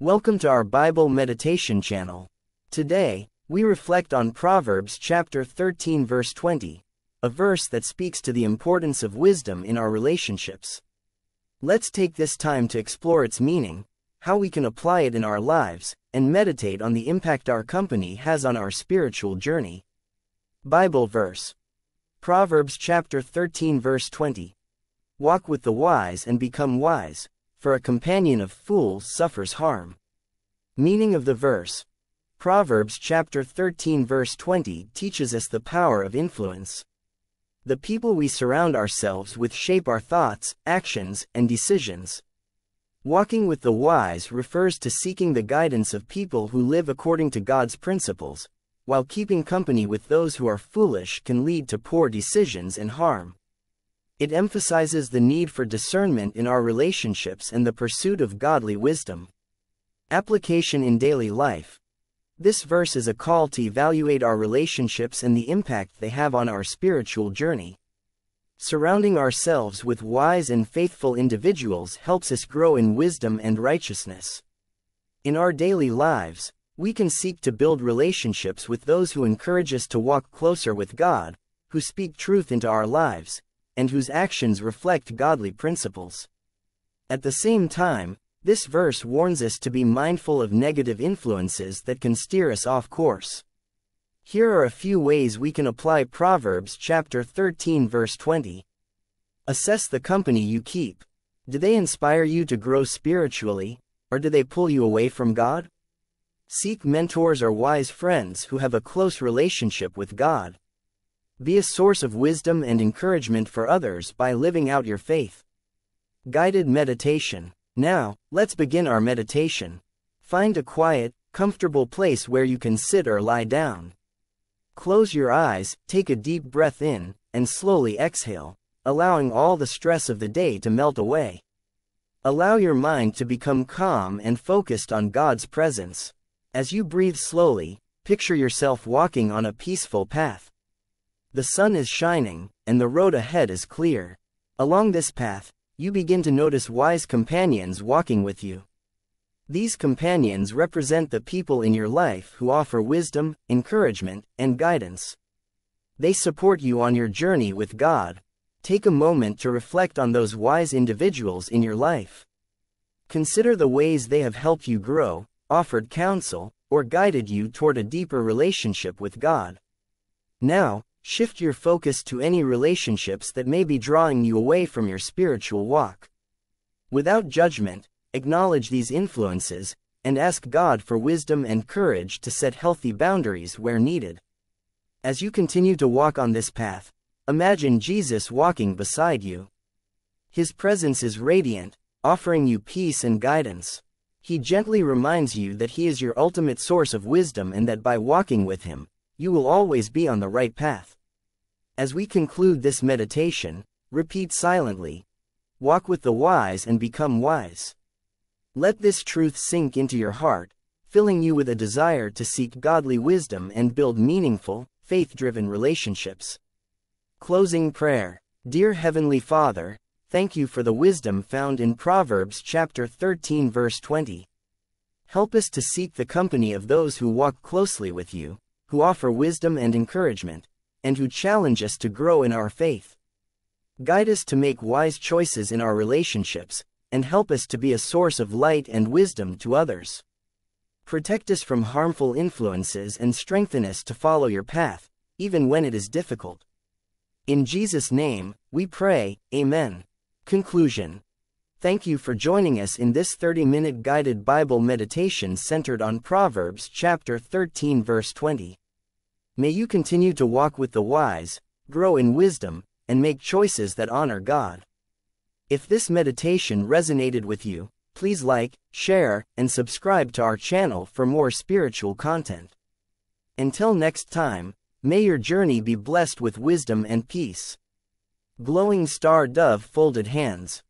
Welcome to our Bible Meditation channel. Today, we reflect on Proverbs chapter 13 verse 20, a verse that speaks to the importance of wisdom in our relationships. Let's take this time to explore its meaning, how we can apply it in our lives, and meditate on the impact our company has on our spiritual journey. Bible verse Proverbs chapter 13 verse 20. Walk with the wise and become wise for a companion of fools suffers harm. Meaning of the verse Proverbs chapter 13 verse 20 teaches us the power of influence. The people we surround ourselves with shape our thoughts, actions, and decisions. Walking with the wise refers to seeking the guidance of people who live according to God's principles, while keeping company with those who are foolish can lead to poor decisions and harm. It emphasizes the need for discernment in our relationships and the pursuit of godly wisdom. Application in daily life. This verse is a call to evaluate our relationships and the impact they have on our spiritual journey. Surrounding ourselves with wise and faithful individuals helps us grow in wisdom and righteousness. In our daily lives, we can seek to build relationships with those who encourage us to walk closer with God, who speak truth into our lives, and whose actions reflect godly principles. At the same time, this verse warns us to be mindful of negative influences that can steer us off course. Here are a few ways we can apply Proverbs chapter 13 verse 20. Assess the company you keep. Do they inspire you to grow spiritually, or do they pull you away from God? Seek mentors or wise friends who have a close relationship with God. Be a source of wisdom and encouragement for others by living out your faith. Guided Meditation. Now, let's begin our meditation. Find a quiet, comfortable place where you can sit or lie down. Close your eyes, take a deep breath in, and slowly exhale, allowing all the stress of the day to melt away. Allow your mind to become calm and focused on God's presence. As you breathe slowly, picture yourself walking on a peaceful path. The sun is shining, and the road ahead is clear. Along this path, you begin to notice wise companions walking with you. These companions represent the people in your life who offer wisdom, encouragement, and guidance. They support you on your journey with God. Take a moment to reflect on those wise individuals in your life. Consider the ways they have helped you grow, offered counsel, or guided you toward a deeper relationship with God. Now, Shift your focus to any relationships that may be drawing you away from your spiritual walk. Without judgment, acknowledge these influences, and ask God for wisdom and courage to set healthy boundaries where needed. As you continue to walk on this path, imagine Jesus walking beside you. His presence is radiant, offering you peace and guidance. He gently reminds you that He is your ultimate source of wisdom and that by walking with Him, you will always be on the right path. As we conclude this meditation, repeat silently, walk with the wise and become wise. Let this truth sink into your heart, filling you with a desire to seek godly wisdom and build meaningful, faith-driven relationships. Closing Prayer Dear Heavenly Father, thank you for the wisdom found in Proverbs chapter 13 verse 20. Help us to seek the company of those who walk closely with you, who offer wisdom and encouragement, and who challenge us to grow in our faith. Guide us to make wise choices in our relationships, and help us to be a source of light and wisdom to others. Protect us from harmful influences and strengthen us to follow your path, even when it is difficult. In Jesus' name, we pray, Amen. Conclusion Thank you for joining us in this 30 minute guided Bible meditation centered on Proverbs chapter 13, verse 20. May you continue to walk with the wise, grow in wisdom, and make choices that honor God. If this meditation resonated with you, please like, share, and subscribe to our channel for more spiritual content. Until next time, may your journey be blessed with wisdom and peace. Glowing Star Dove Folded Hands